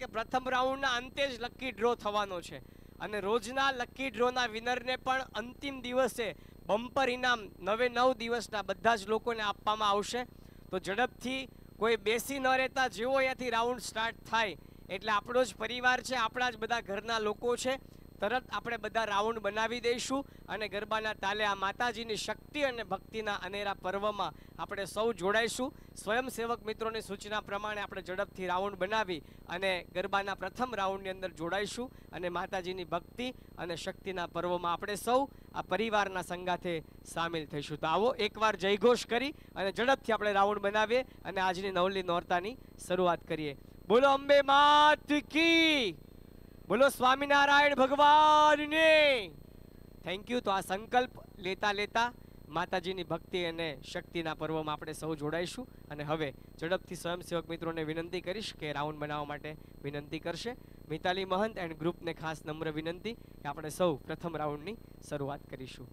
કે પ્રથમ રાઉન્ડના અંતે જ લકી ડ્રો થવાનો છે. અને રોજના લકી ડ્રોના વિનરને પણ અંતિમ દિવસે બમ્પર ઇનામ નવે નવ દિવસના બધા જ લોકોને આપવામાં આવશે. તો ઝડપથી કોઈ બેસી ન રહેતા જેવો અહીંયાથી રાઉન્ડ સ્ટાર્ટ થાય, એટલે આપણો જ પરિવાર છે, આપણા જ બધા ઘરના લોકો છે. તરત આપણે બધા રાઉન્ડ બનાવી દઈશું અને ગરબાના તાલે આ માતાજીની શક્તિ અને ભક્તિના અનેરા પર્વમાં આપણે સૌ જોડાઈશું. સ્વયંસેવક મિત્રોની સૂચના પ્રમાણે આપણે ઝડપથી રાઉન્ડ બનાવી અને ગરબાના પ્રથમ રાઉન્ડની અંદર જોડાઈશું અને માતાજીની ભક્તિ અને શક્તિના પર્વમાં આપણે સૌ આ પરિવારના સંગાથે સામેલ થઈશું. તો આવો એકવાર જયઘોષ કરી અને ઝડપથી આપણે રાઉન્ડ બનાવીએ અને આજની નવલી નોરતાની શરૂઆત કરીએ. બોલો અંબે માત કી બોલો સ્વામિનારાયણ ભગવાનને. થેન્ક યુ તો આ સંકલ્પ લેતા લેતા માતાજીની ભક્તિ અને શક્તિના પર્વમાં આપણે સૌ જોડાઈશું અને હવે ઝડપથી સ્વયંસેવક મિત્રોને વિનંતી કરીશ કે રાઉન્ડ બનાવવા માટે વિનંતી કરશે. મિતાલી મહંત એન્ડ ગ્રુપને ખાસ નમ્ર વિનંતી કે આપણે સૌ પ્રથમ રાઉન્ડની શરૂઆત કરીશું.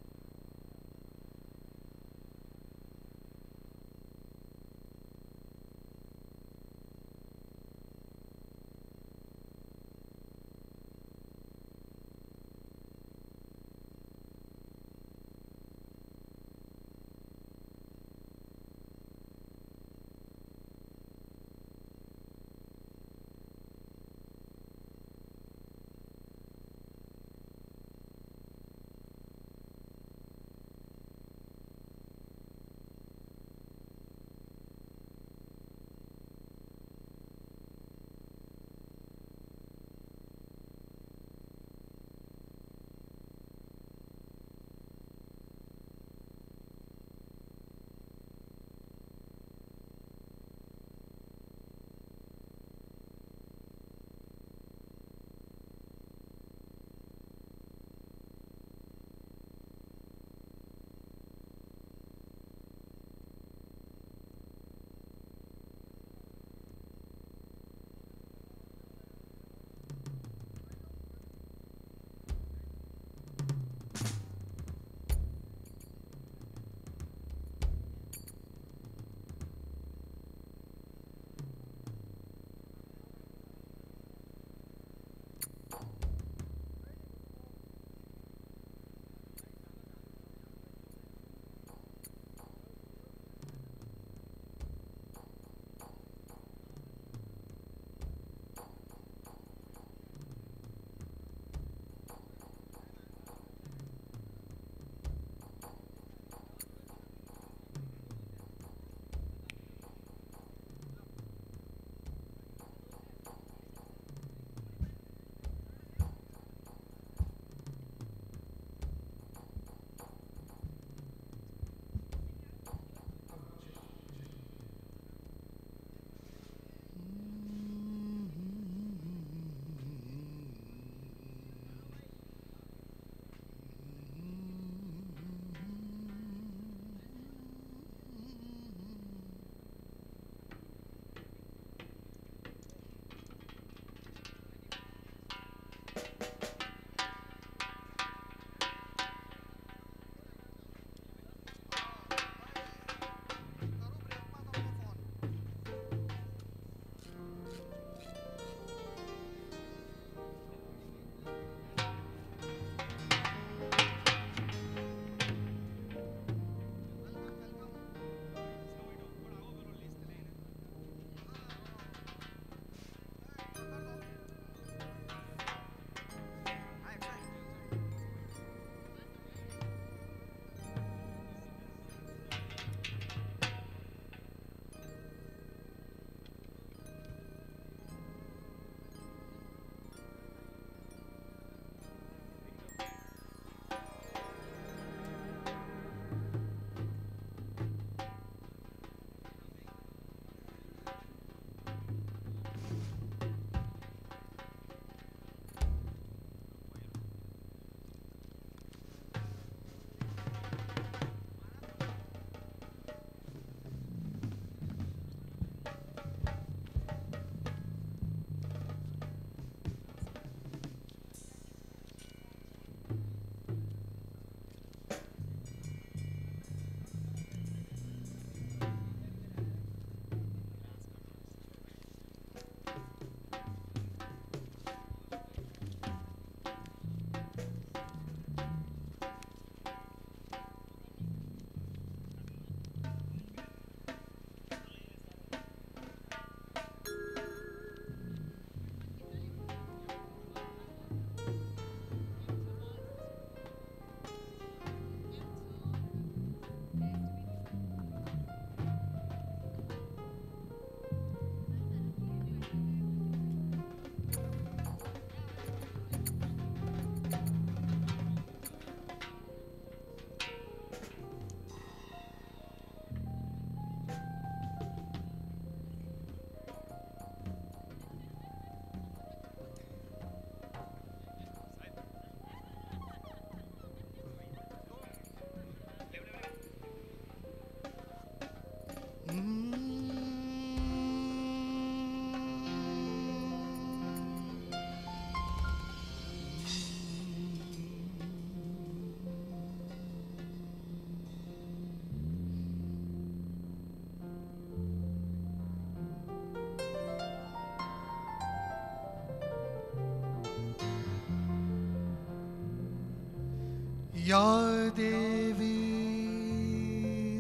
या देवी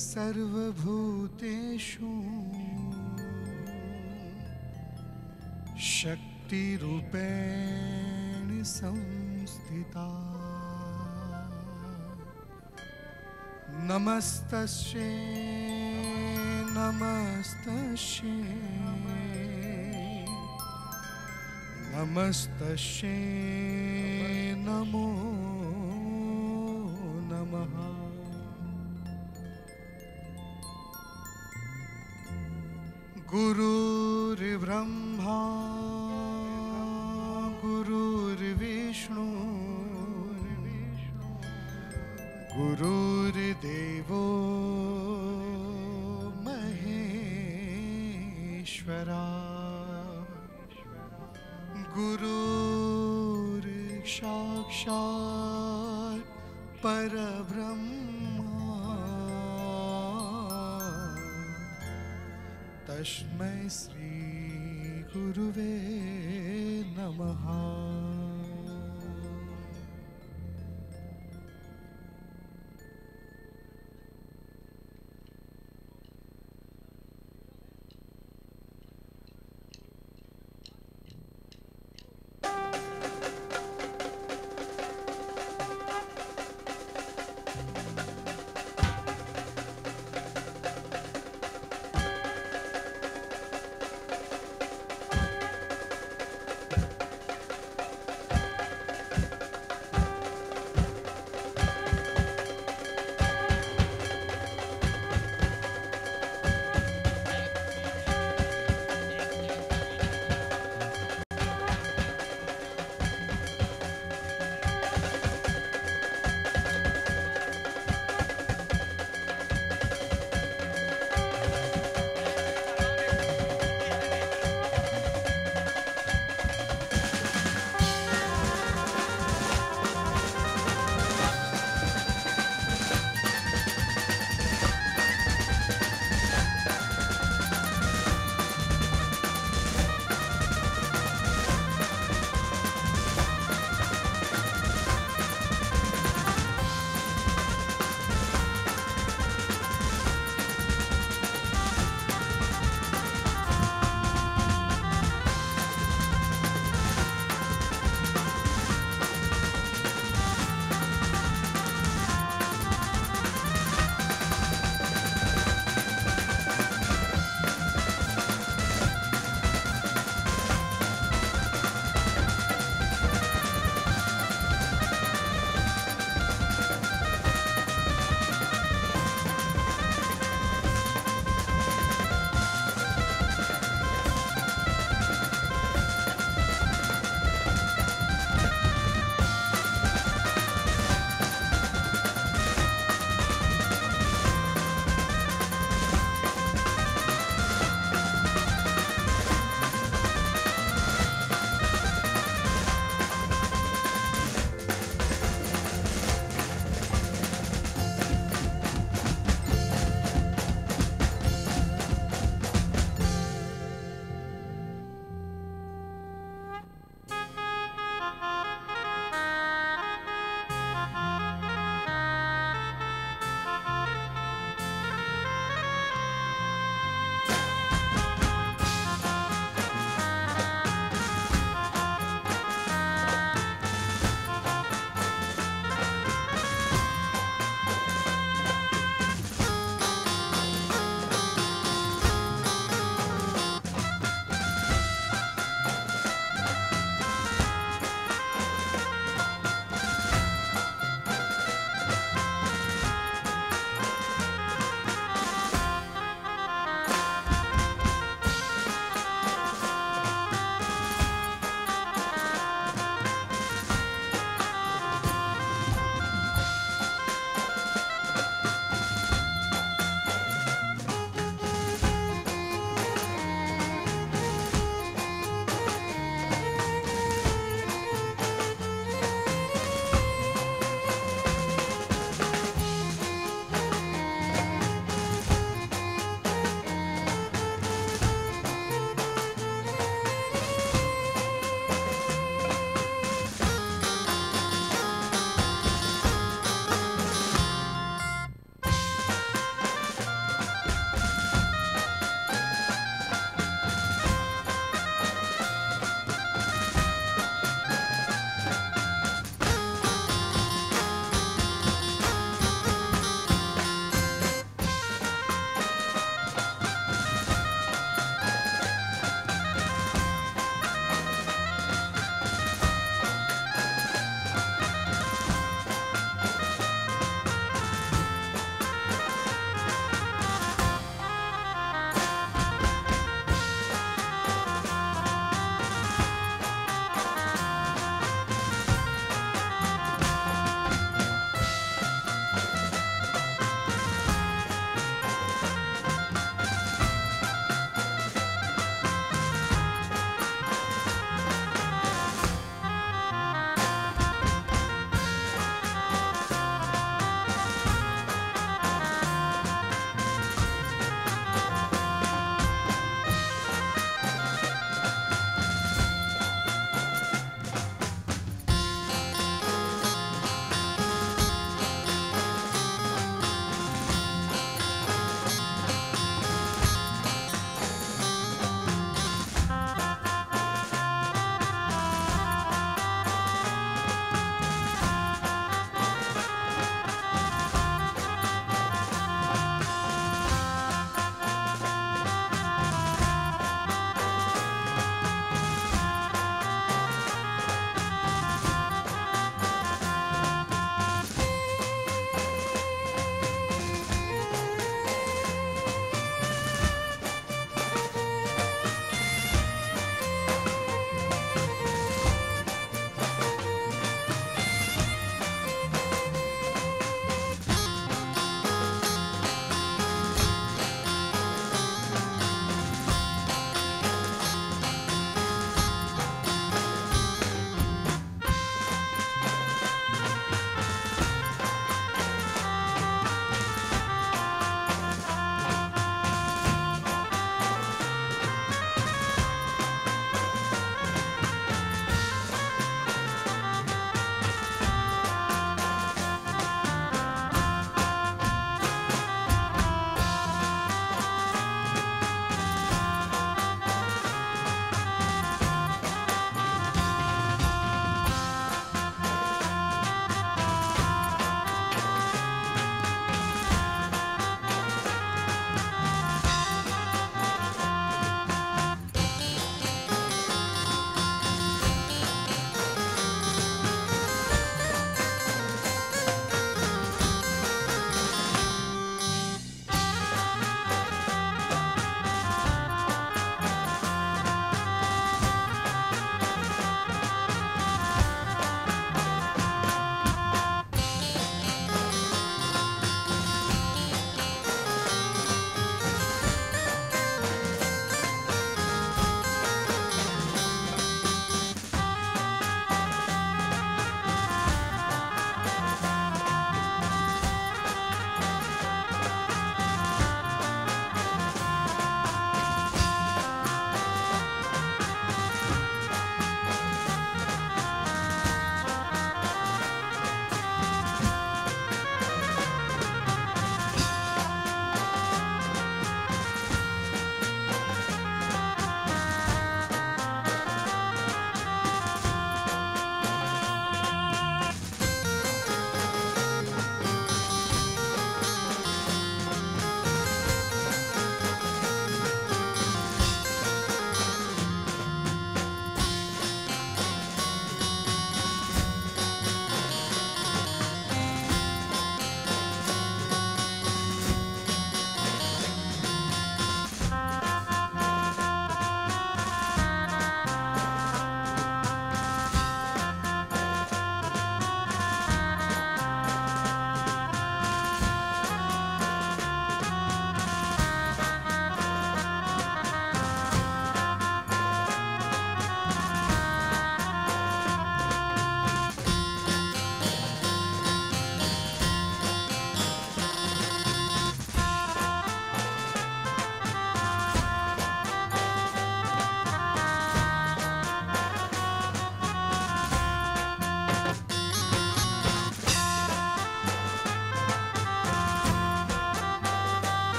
सर्वभूतेषु शक्तिरूपेण संस्थिता। नमस्तस्यै नमस्तस्यै नमस्तस्यै नमो श्रीगुरुवे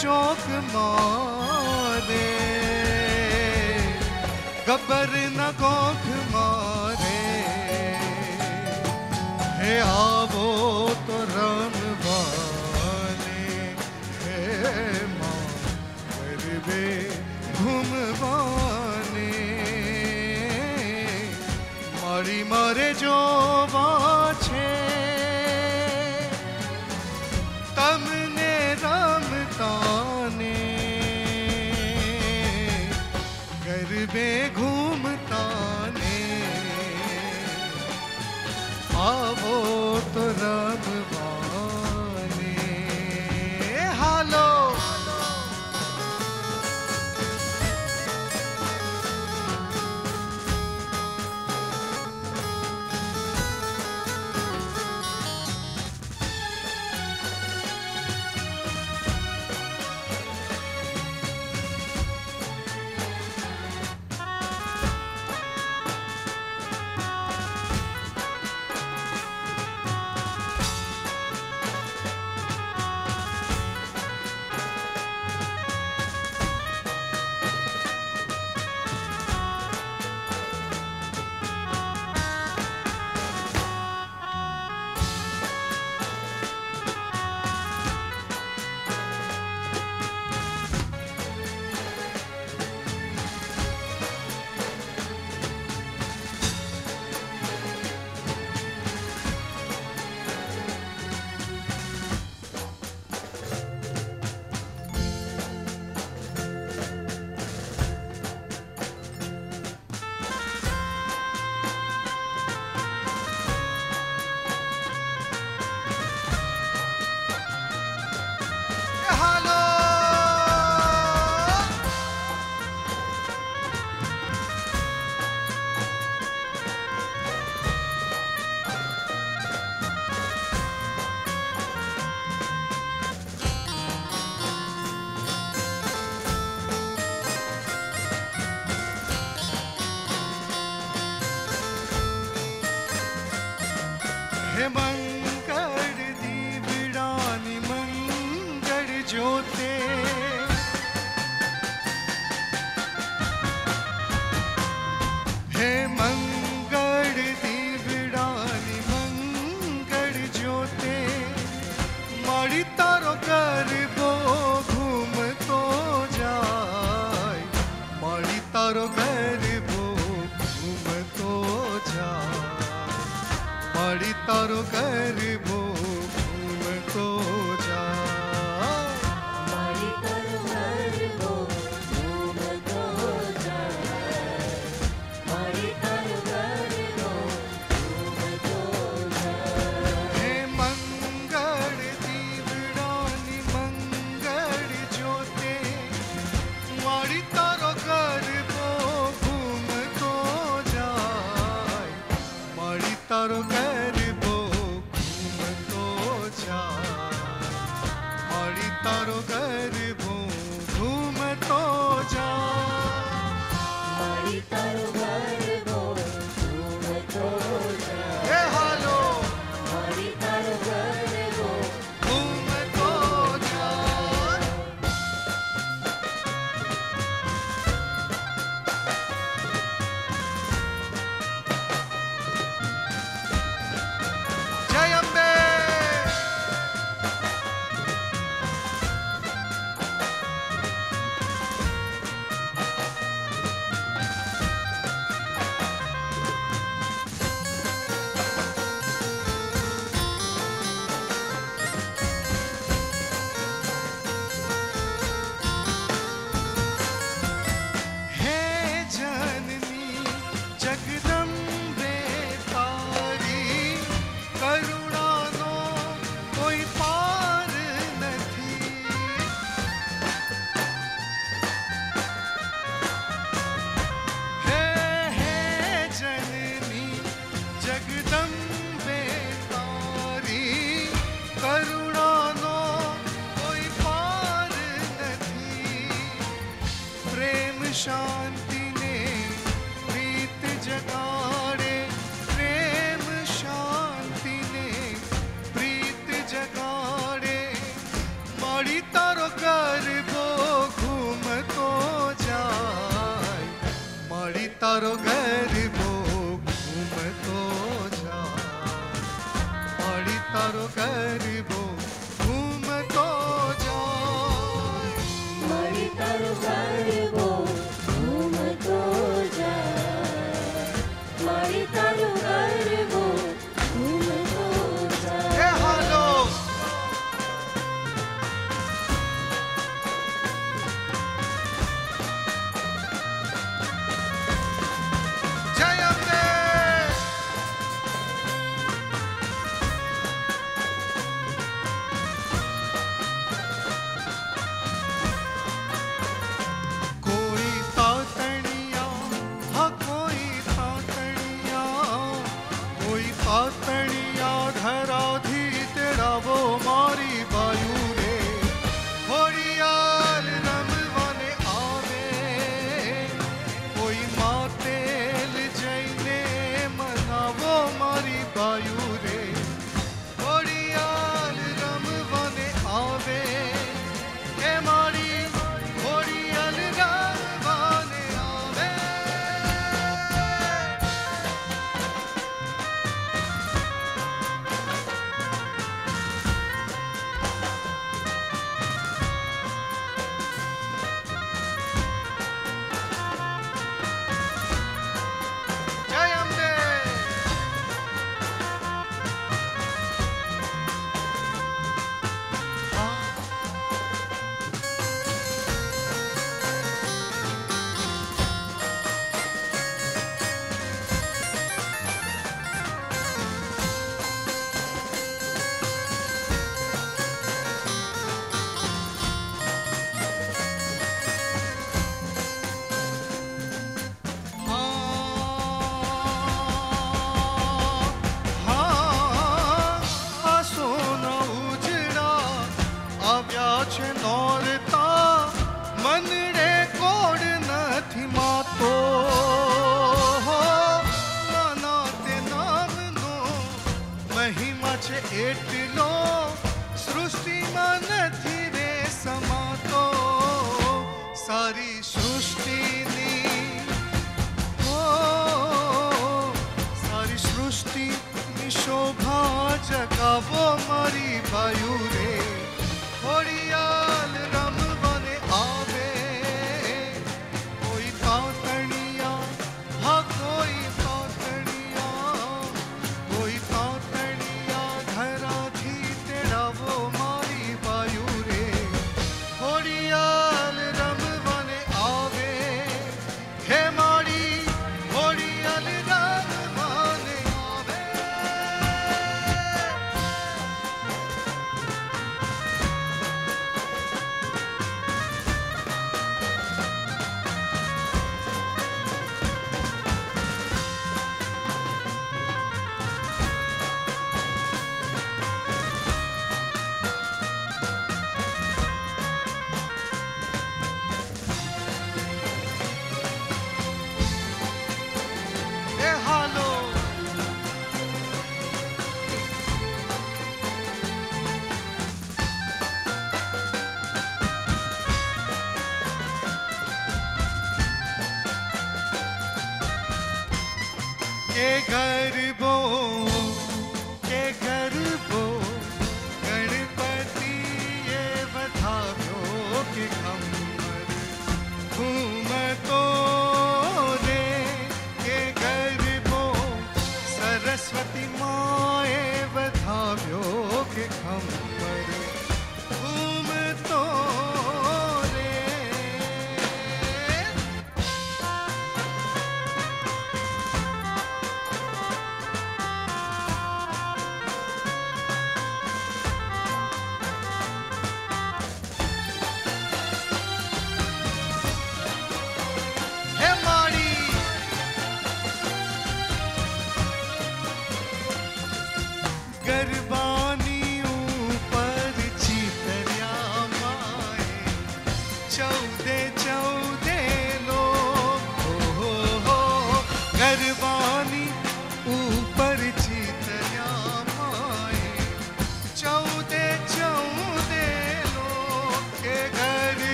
चौक मारे गबर न गोख मारे। हे आवो तो रन वाले, हे माँ गरीबे घूमवाने मारी मारे जो been પાછ નોરતા મન રે કોડ નથી માતો નાના તે નામનો મહિમા છે એટલો સૃષ્ટિમાં નથી રે સમાતો સારી સૃષ્ટિની સારી સૃષ્ટિ શોભા જગાવો મારી ભાયુ રે Yeah.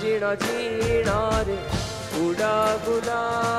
जीणो जीणो रे उड़ा गुलाब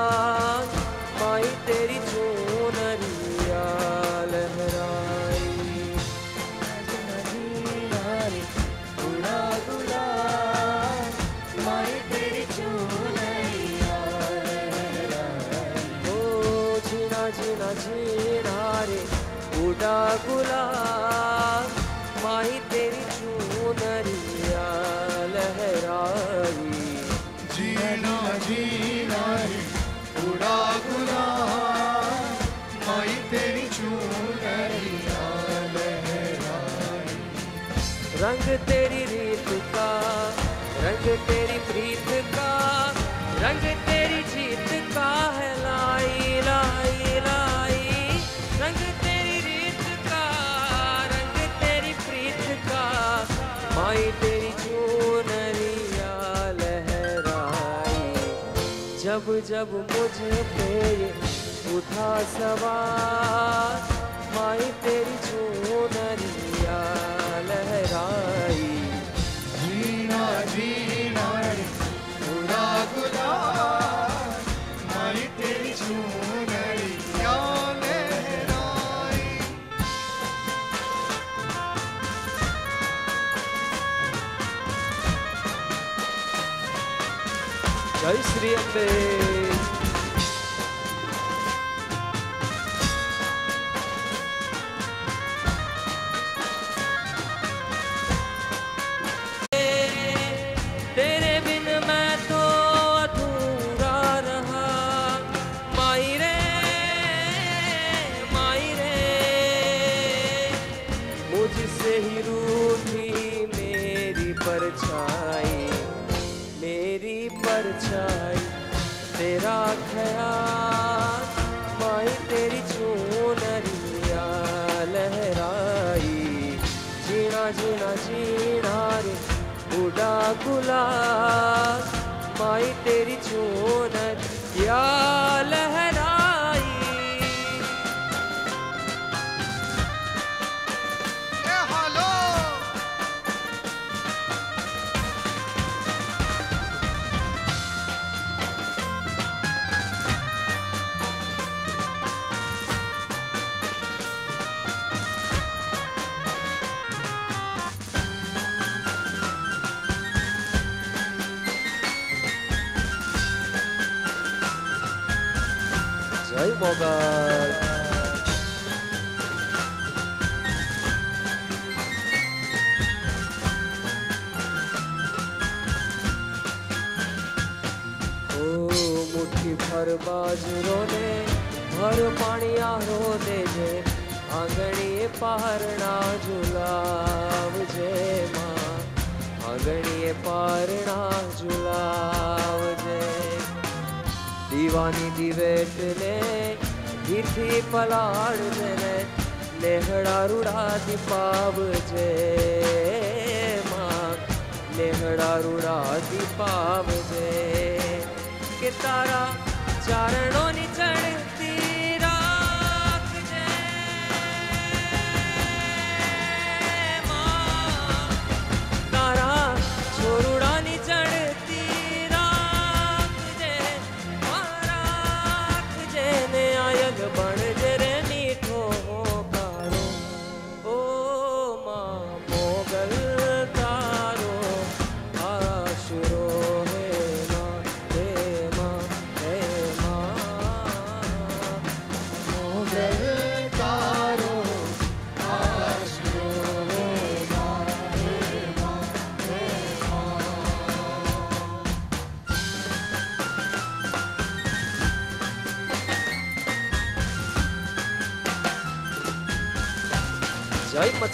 जब मुझे पे उठा सवार, माई तेरी चूनरिया लहराई। जीना जीना उड़ा गुलाब माई तेरी चूनरिया Österrike. મુઠ્ઠી ભર બાજરો ને, ભર પાણીયારો દેજે, આંગણીએ પારણા ઝુલાવજે માં, આંગણીએ પારણા ઝુલાવજે. દીવાની દિવેટ હીરથી પલાળ જેને લેહડા રૂડાથી પાવજે માં લેહડા રૂડાથી પાવજે કે તારા ચારણોની ચણે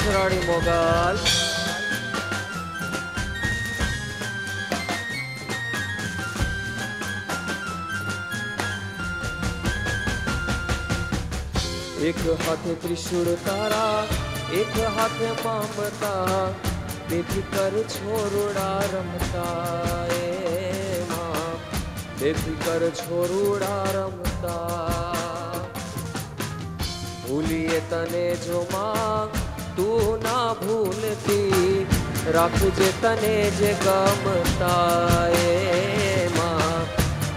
खिलाड़ी मोगल एक हाथ त्रिशूल तारा, एक हाथ पापता देख कर छोरुड़ा रमता ए माँ। देख कर छोरुड़ा रमता। भूलिए तने जो माँ तू ना भूलती, रख तने जे गमताए माँ।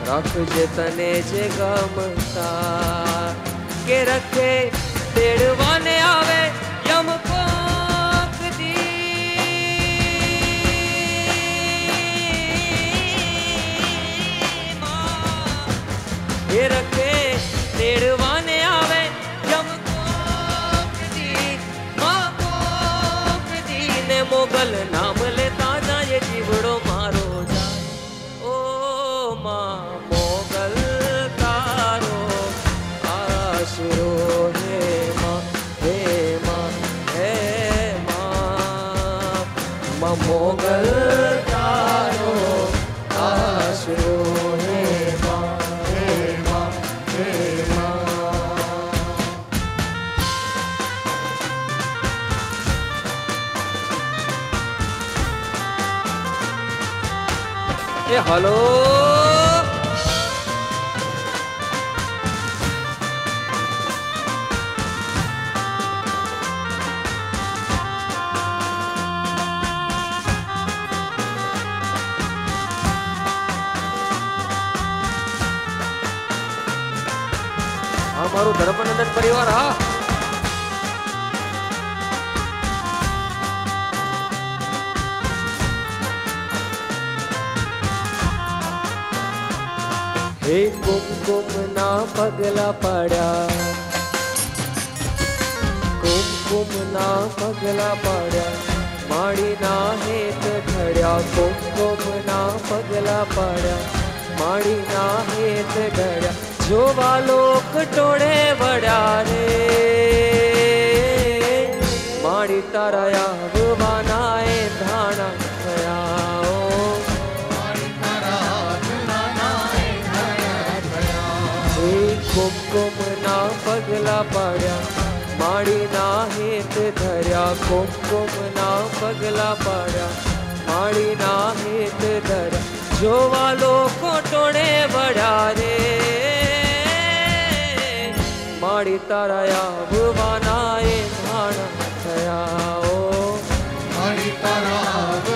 रख तने जे गमता के रखे तेड़वाने आवे यम को रखे तेड़वा मुगल नाम लेता जाए, जीवड़ो मारो जाए। ओ माँ, मोगल तारो, आसुरो हे माँ हे माँ हे माँ मोगल એ હલો. હા મારું ધર્મનંદન પરિવાર હા. હે કુમકુમ ના પગલા પડ્યા. કુમકુમ ના પગલા પડ્યા. માડી ના હેત ઢળ્યા કુમકુમ ના પગલા પડ્યા. માડી ના હેત ઢળ્યા જોવા લોક ટોળે વળ્યા રે. માડી તારા આવવાના એ ધાણા. કુમકુમ ના પગલા પાડ્યા માડી ના હેત ધર્યા કુમકુમ ના પગલા પાડ્યા માડી ના હેત ધર્યા જોવા લોકો ટોળે વળ્યા રે માડી તારા આવવાના એ ભાણા થયા ઓ મારી તારા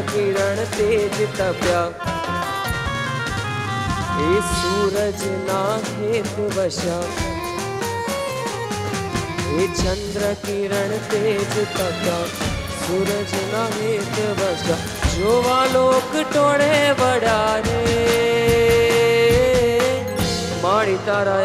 किरण तेज तप्या। सूरज ना हेत वशा हे चंद्र किरण तेज तप्या। सूरज ना हेत वशा जो वालोक टोड़े बड़ा रे। माड़ी तारा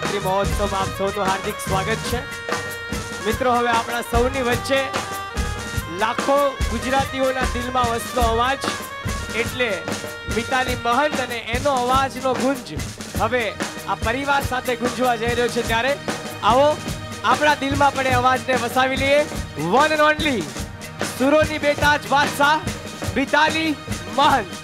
નવરાત્રી મહોત્સવમાં આપ સૌનું હાર્દિક સ્વાગત છે. મિત્રો, હવે આપણા સૌની વચ્ચે લાખો ગુજરાતીઓના દિલમાં વસતો અવાજ એટલે મિતાલી મહંત અને એનો અવાજનો ગુંજ હવે આ પરિવાર સાથે ગુંજવા જઈ રહ્યો છે ત્યારે. આવો, આપણા દિલમાં પણ એ અવાજને વસાવી લઈએ. વન એન્ડ ઓનલી સુરોની બેતાજ બાદશાહ મિતાલી મહંત.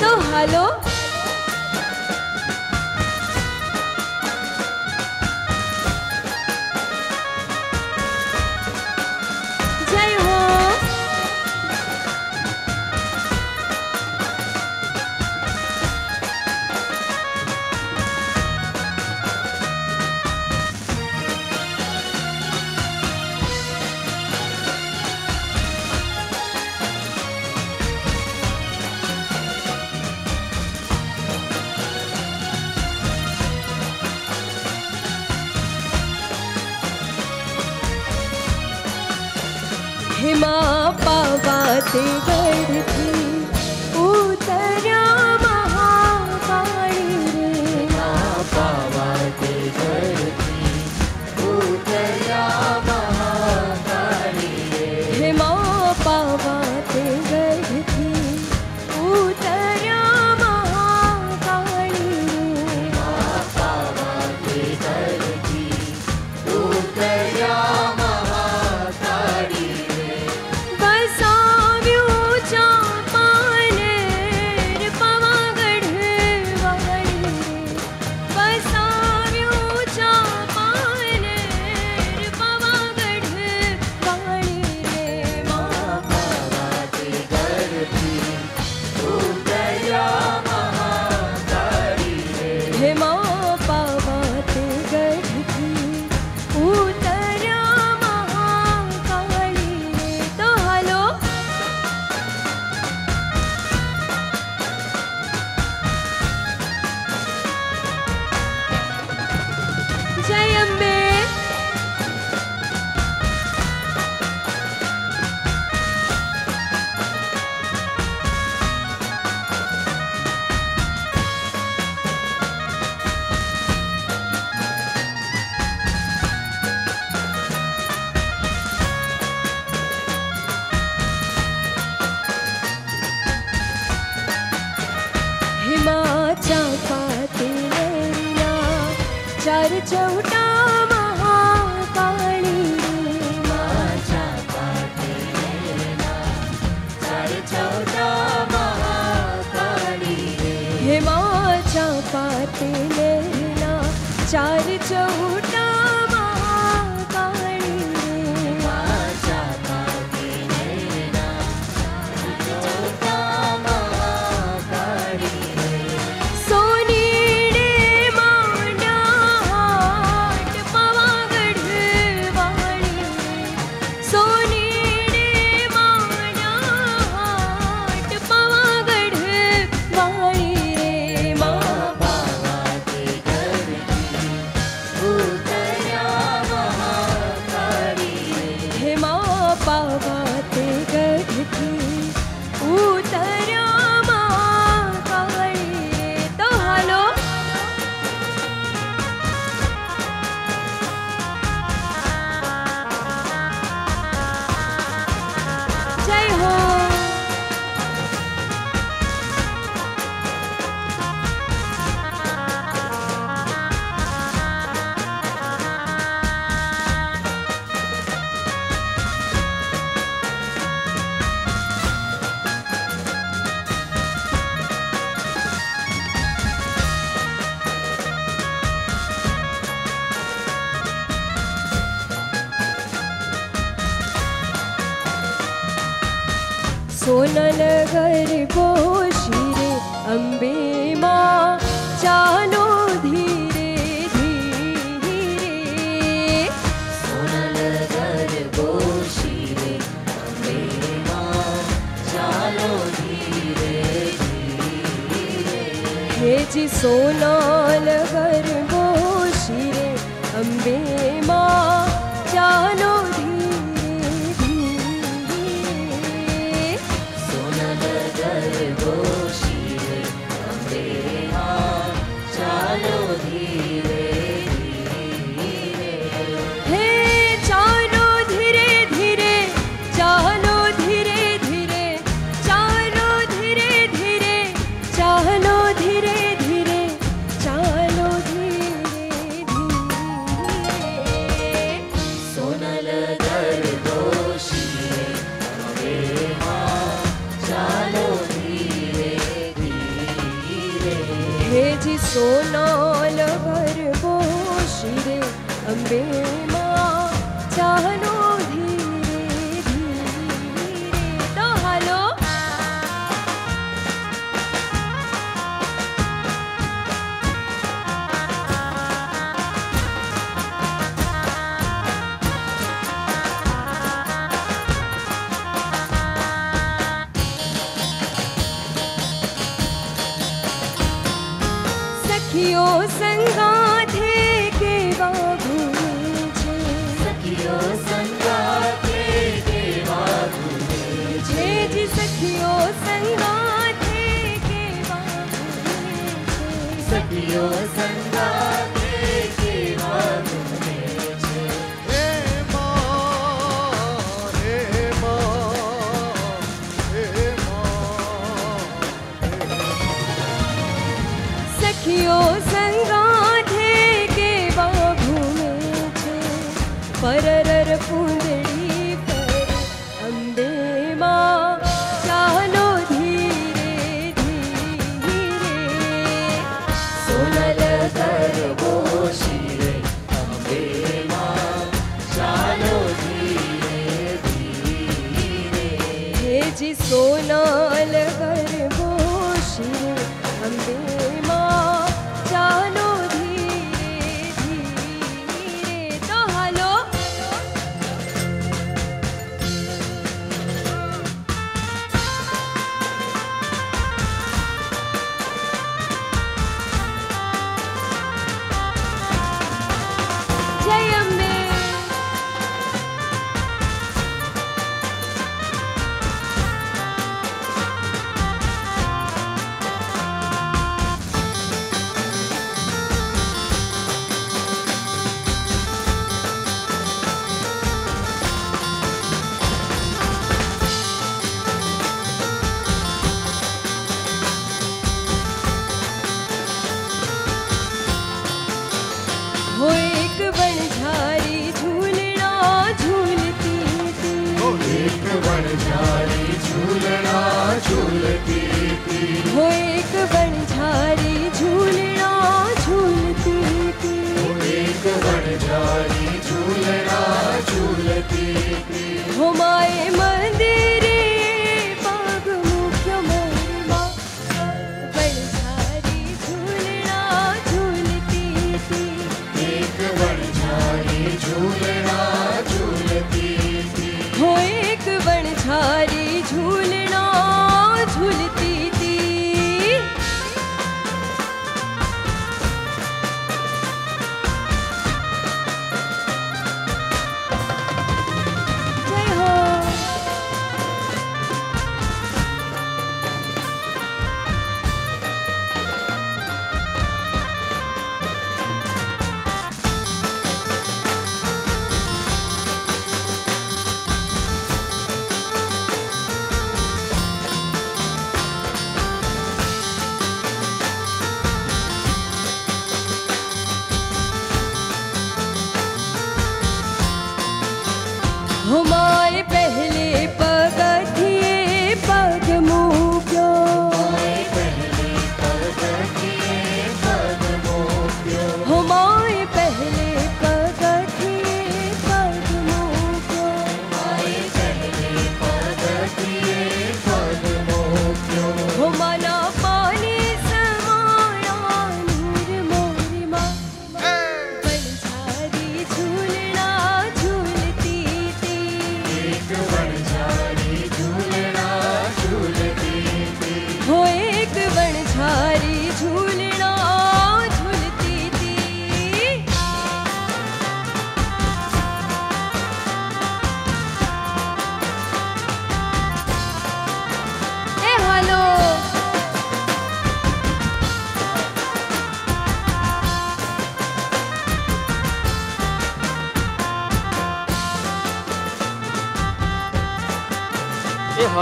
तो हेलो હેજી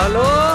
¡Aló!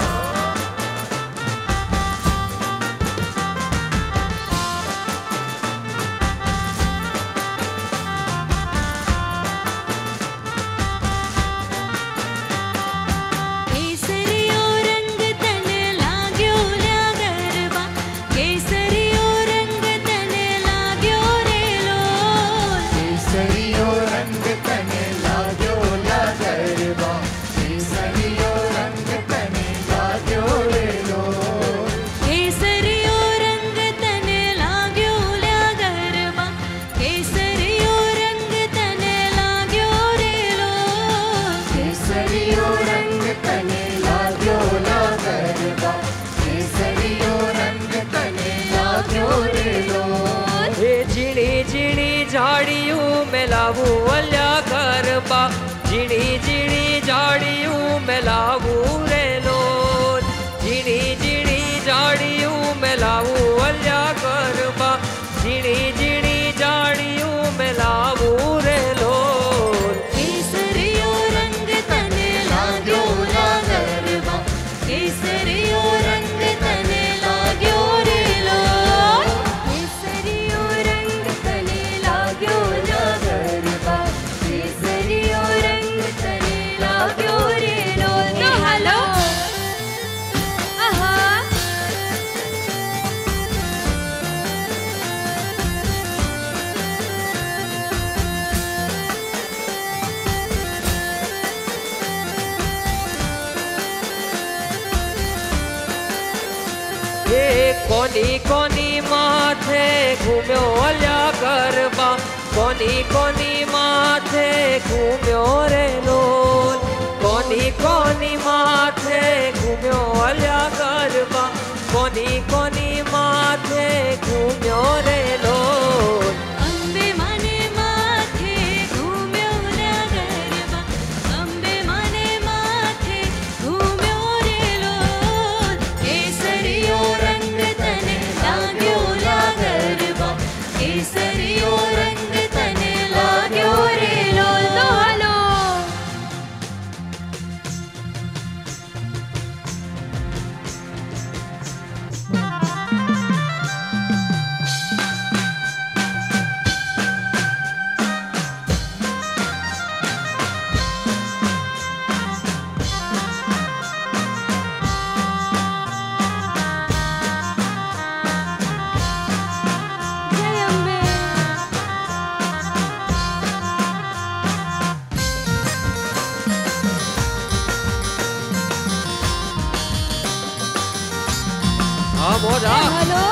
हाँ बोल हाँ। हेलो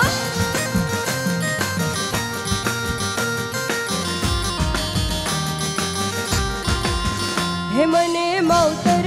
हे मने मौतर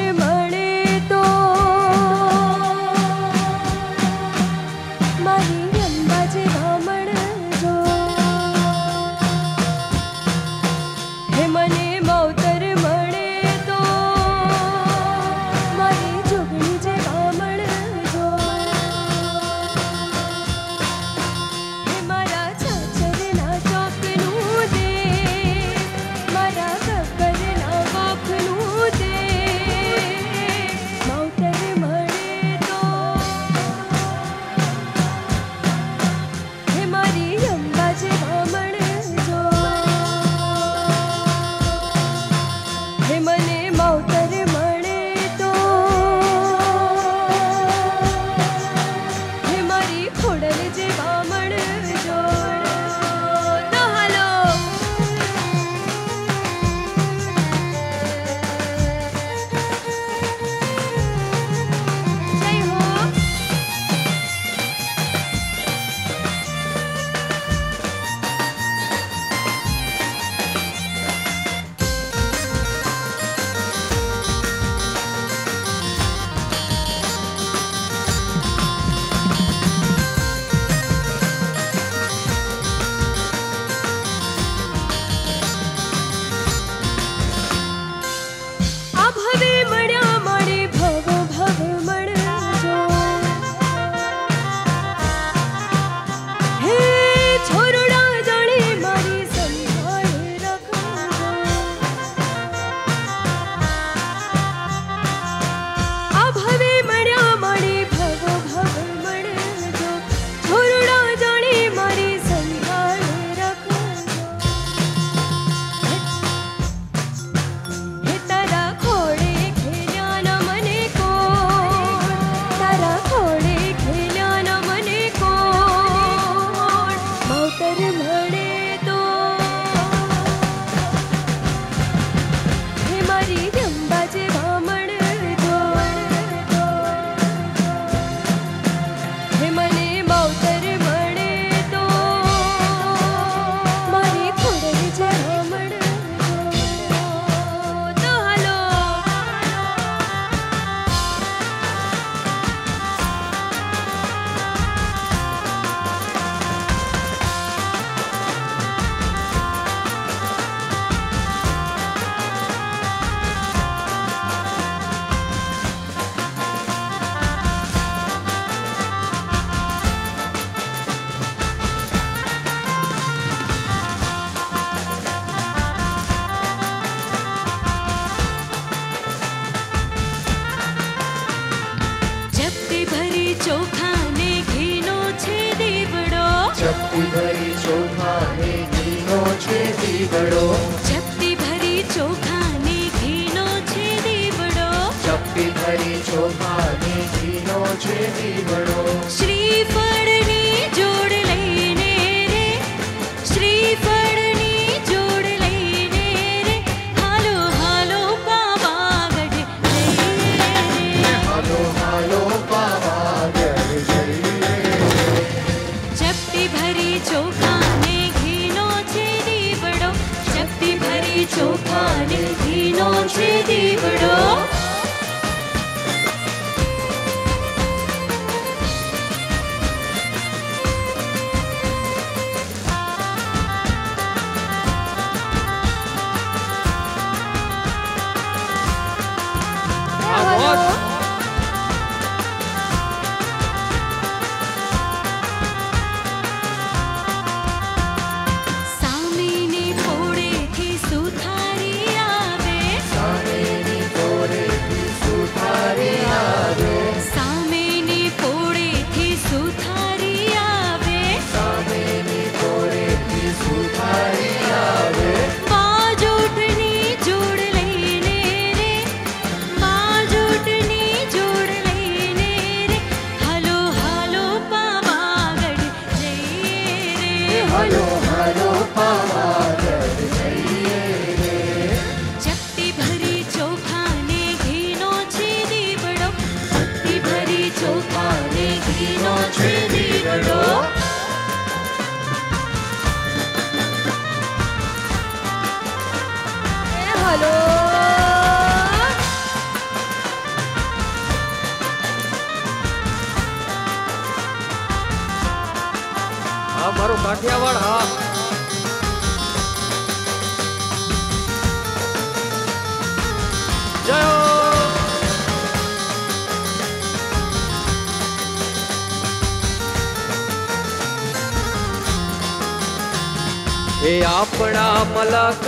ચોખાને ઘીનો છે દીવડો ચપટી ભરી ચોખાને ઘીનો છે દીવડો ચપટી ભરી ચોખાને ઘીનો છે દીવડો ચપટી ભરી ચોખાને ઘીનો છે દીવડો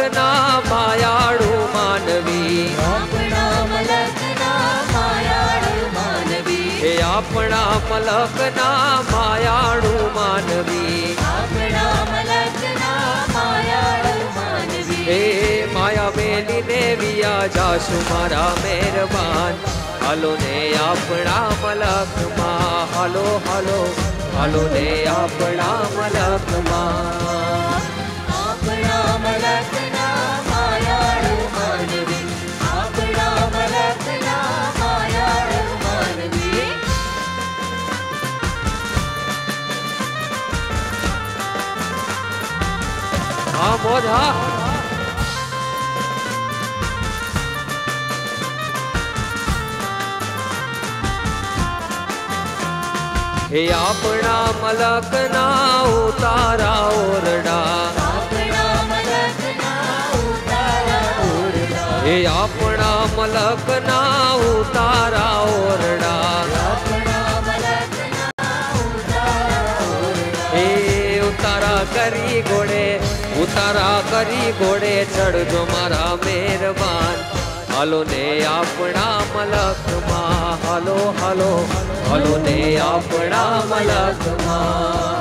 મલકના માયાળુ માનવી આપણા મલકના માયાળુ માનવી એ આપણા મલકના માયાળુ માનવી આપણા મલકના માયાળુ માનવી હે માયા મેલીને વિયા જાશુ મારા મહેરબાન હાલો ને આપણા મલકમાં હાલો હાલો હાલો ને આપણા હે આપણા મલકના ઉતારા ઓરડા. હે આપણા મલકના ઉતારા ઓરડા. હે ઉતારા કરી ઘોડે ઉતારા કરી ઘોડે ચડજો મારા મહેરબાન હાલો ને આપણા મલકમાં હાલો હાલો હાલો ને આપણા મલકમાં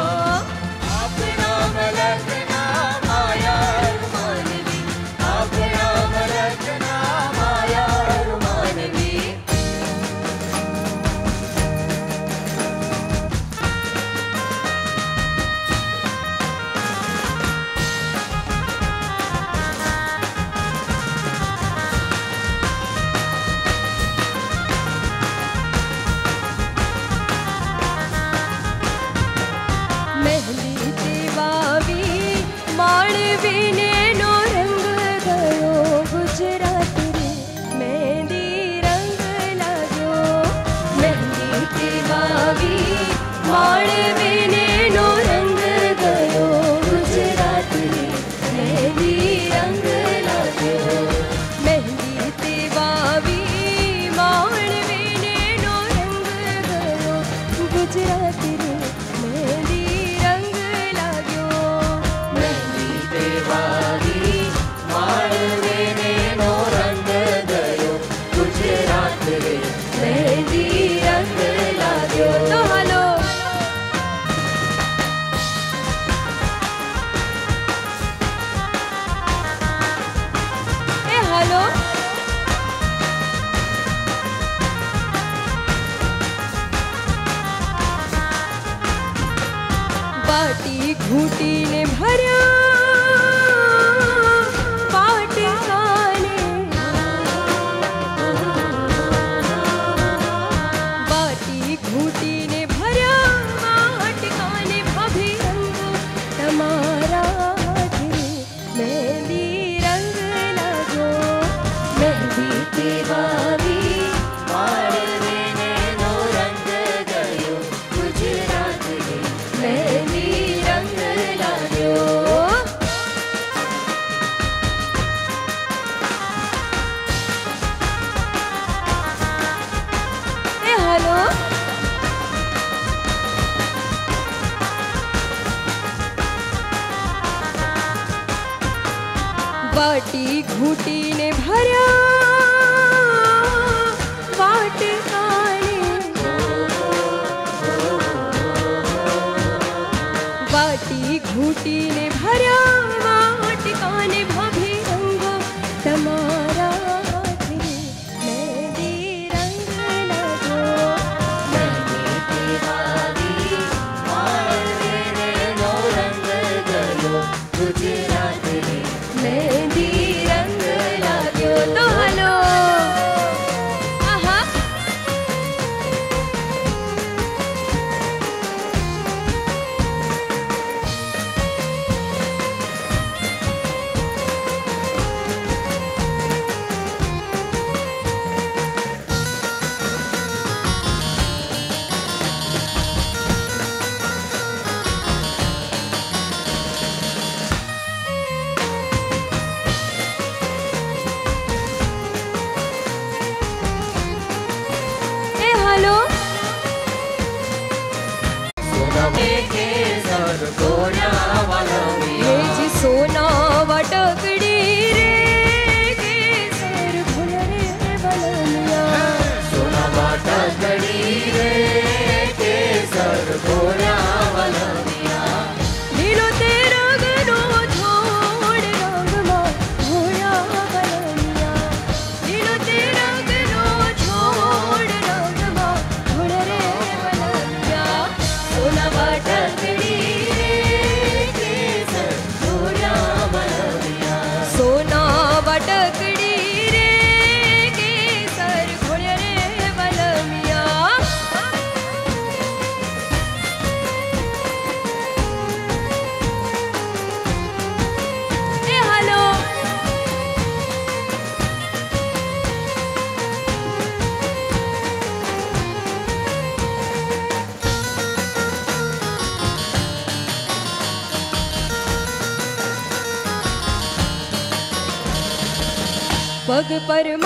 पर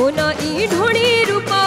होना ई ढोणी रूपा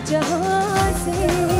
जहाँ से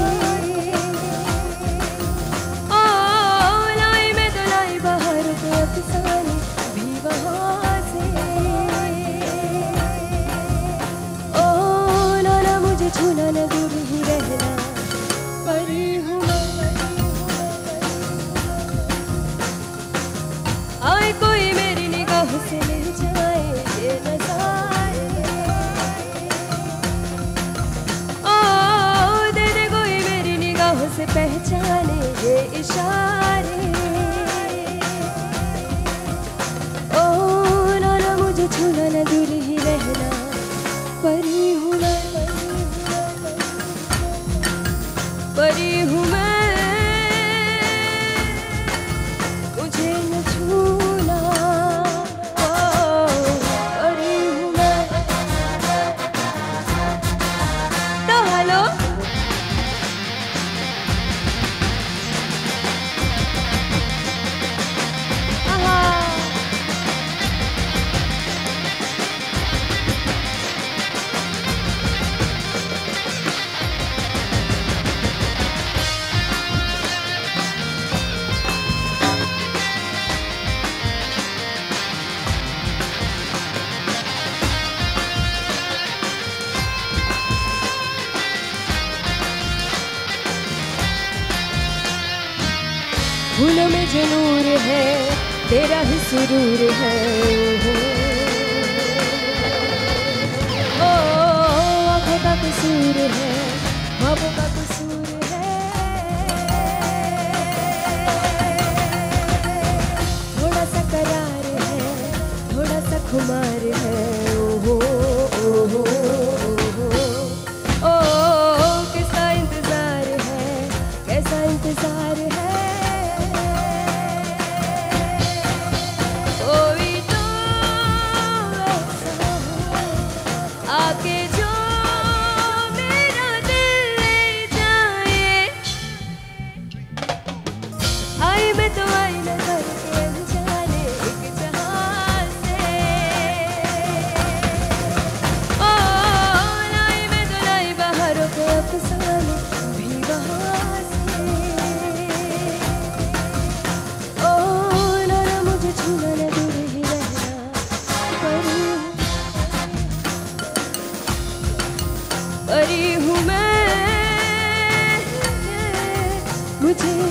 Routine.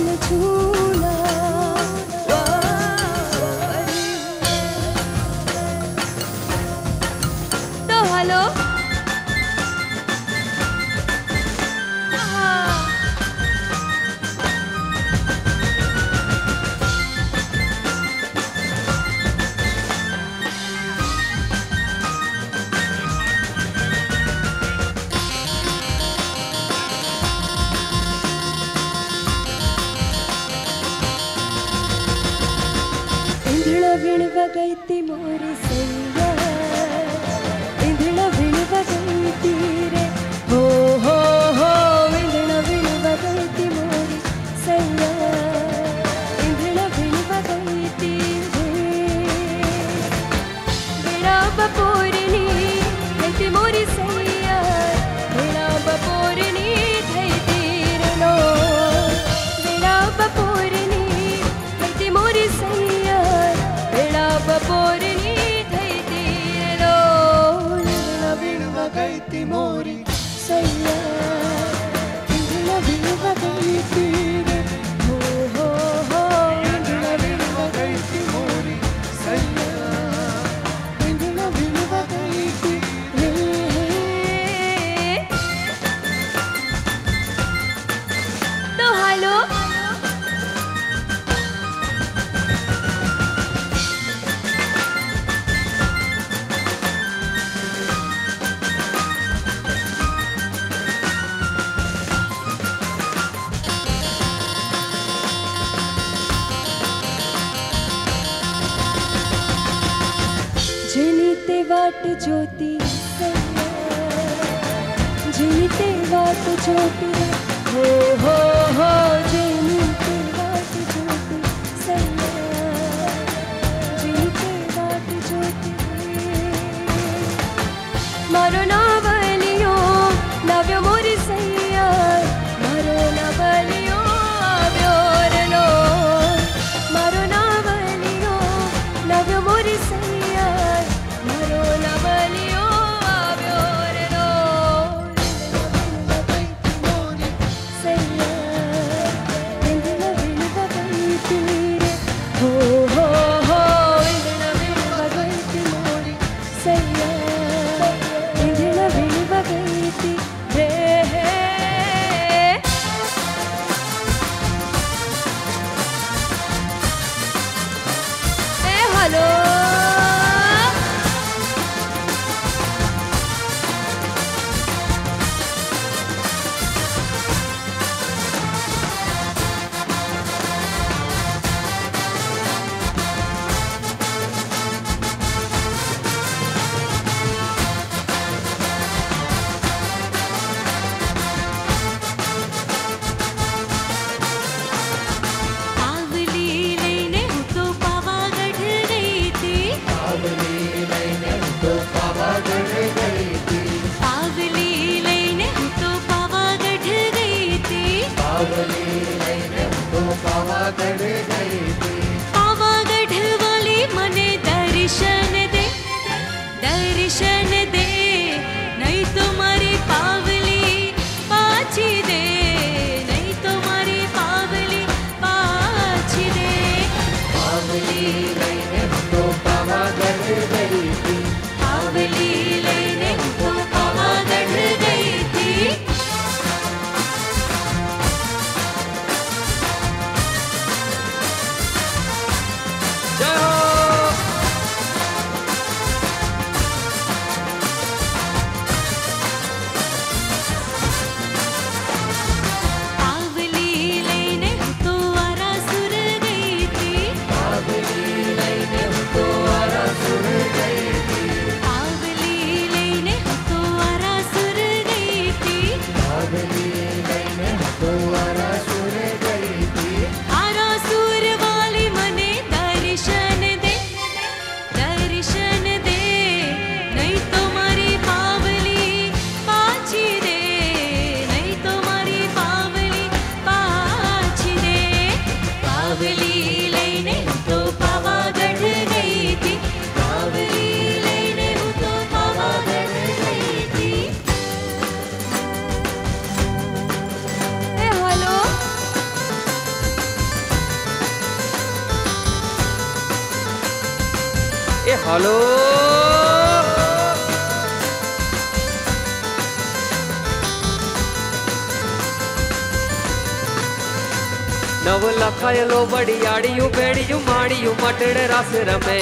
खाए लो बड़ी आड़ियों बेड़ियों माड़ियों, मटड़े रस रमे।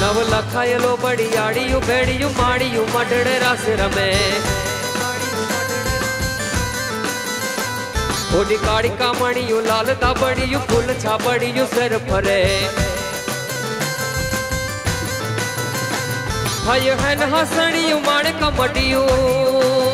नवला खाए लो बड़ी आड़ियों बेड़ियों माड़ियों, मटड़े रस रमे। ओडी काड़ी का मणियों लाल ता बड़ियों फूल छा बड़ियों सर फरे। हाय हन हसणियों, माणक मटियों।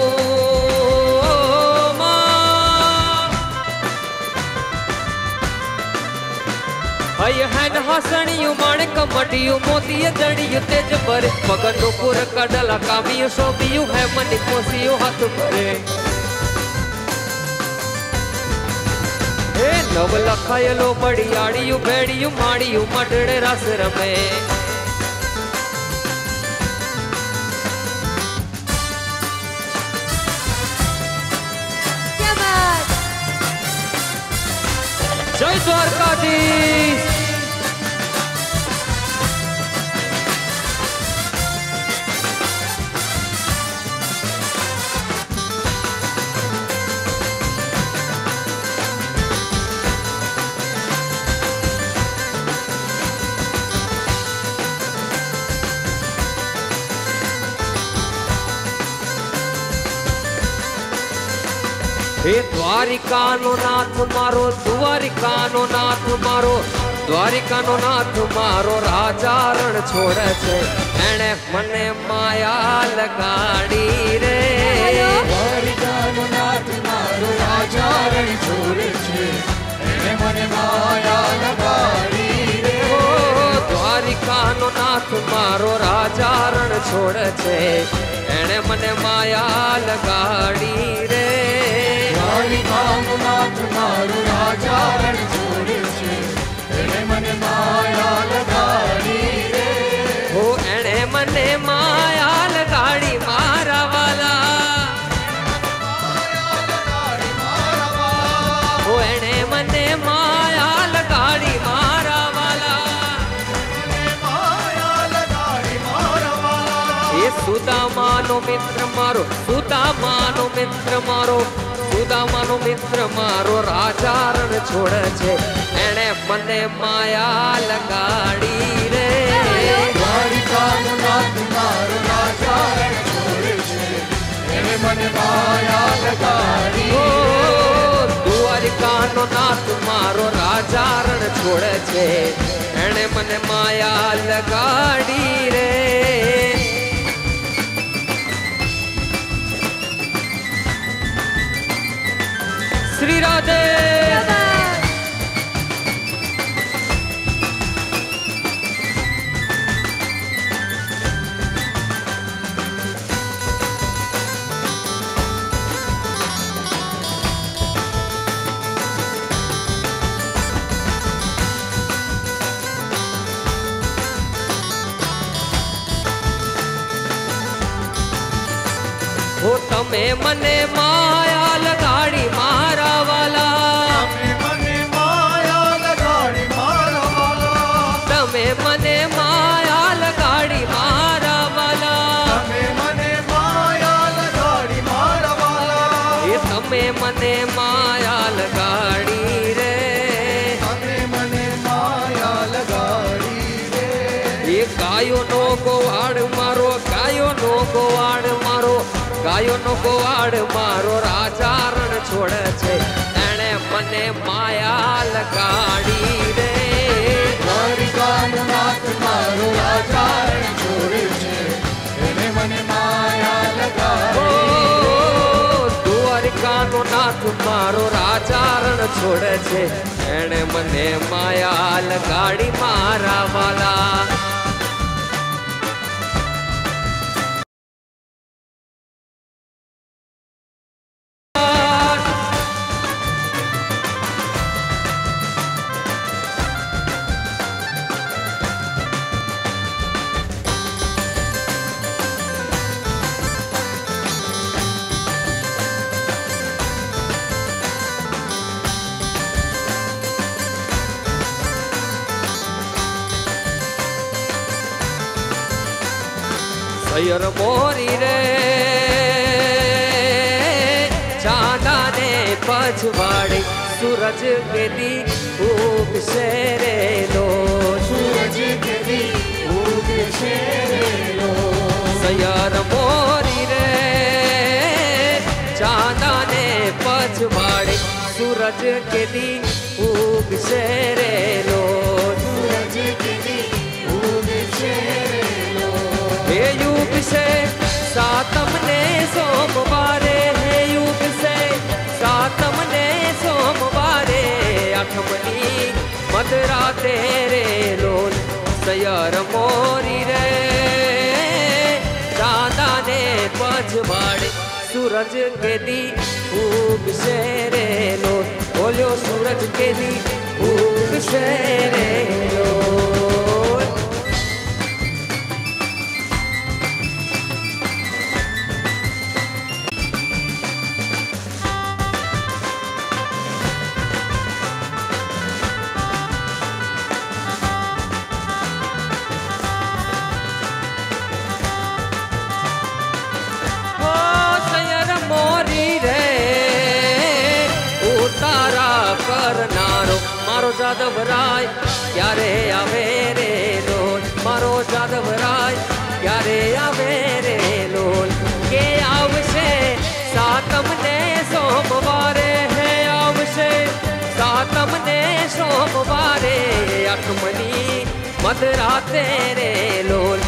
અય હેન હસણિયું માણેક મઢિયું મોતીએ જડિયું તેજ ભરે મગનનું પૂર કડલા કામિયું શોભિયું હે મન કોસિયું હાથ ભરે હે નવ લખાયેલો બડિયાળિયું ભેડિયું માળિયું મઢડે રસ રમે હે દ્વારિકાનો નાથ મારો દ્વારિકાનો નાથ મારો દ્વારિકાનો નાથ મારો રાજારણ છોડ છે. એણે મને માયા લગાડી રે. દ્વારિકાનો નાથ મારો રાજારણ છોડ છે. એણે મને માયા લગાડી રે. ઓ દ્વારિકાનો નાથ મારો રાજારણ છોડ છે. એણે મને માયા લગાડી રે. દ્વારિકાનો નાથ મારો રાજા રણ છોડે છે એને મને માયા લગાડી રે ઓ એણે મને માયા લગાડી મારા વાલા ઓ એણે મને માયા લગાડી મારા વાલા માયા લગાડી મારા વાલા એ સુદામાનો મિત્ર મારો સુદામાનો મિત્ર મારો સુદામાનો મિત્ર મારો રાજારણ છોડે છે. એણે મને માયા લગાડી રે. દ્વારિકાનો નાથ મારો રાજારણ છોડે છે. એણે મને માયા લગાડી ઓ દ્વારિકાનો નાથ મારો રાજારણ છોડે છે. એણે મને માયા લગાડી રે. શ્રી રાધે. તમે મને માયા ગોવાડ મારો રાજા રણ છોડે છે. એણે મને માયા લગાડી રે દ્વારિકાનો નાથ મારો રાજા રણ છોડે છે. એને મને માયા લગાડી દ્વારિકાનો નાથ મારો રાજા રણ છોડે છે. એણે મને માયા લગાડી મારા વાલા. પછવાડે સૂરજ કેદી ઉગશે રે લો સૂરજ કેદી ઉગશે રેલો સૈયર મોરી રે ચાંદાને પછવાડે સૂરજ કેદી ઉગશે રે લો સૂરજ કેદી ઉગશે રેલો હે યુગ છે સાતમ ને थमनी मदरा तेरे लोल, सयार मोरी रे। दादा ने पजवाड़े सूरज के दी खूब शेरे लो बोलो, सूरज के दी खूब शेरे लो રાય ક્યારે આવે રે લોલ મારો જાદવ રાય ક્યારે આવે રે લોલ કે આવશે સાતમ ને સોમવારે હે આવશે સાતમ ને સોમવારે મધરાતે રે લોલ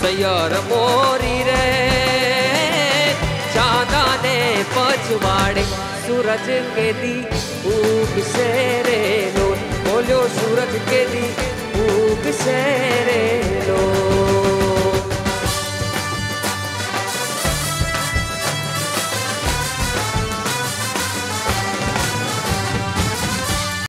સૈયર મોરી રે ચાંદાને પછવાડે સૂરજ કેદી ઉગશે રે લોલ બોલ્યો સૂરજ કેદી ઉગશે રે લોલ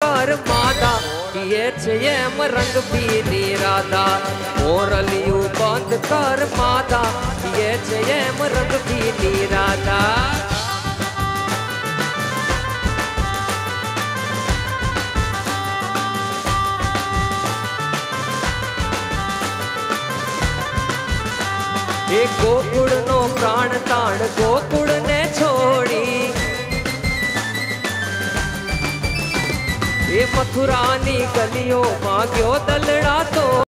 કર માદા પીએ છે એમ રંગ પીની રાધા મોરલિયું બંધ કર માદા પીએ છે એમ રંગ પીની રાધા એ ગોકુળનો પ્રાણ તાણ ગોકુળને છોડી. એ મથુરાની ગલીઓ માં ગયો દલડા તો